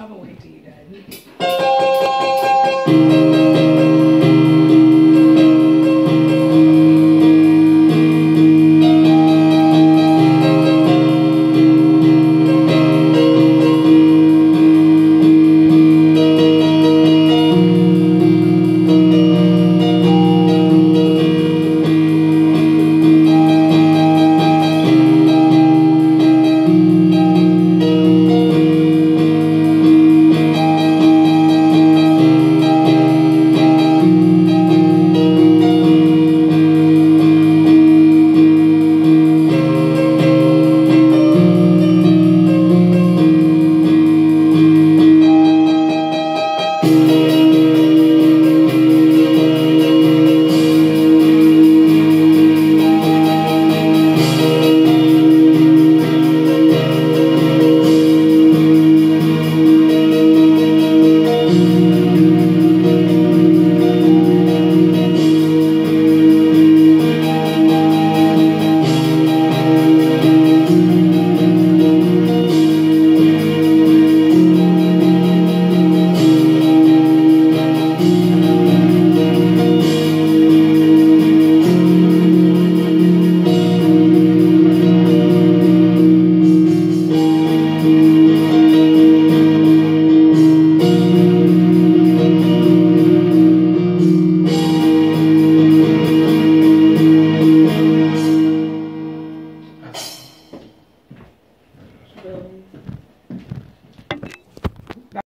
I'll wait till you're.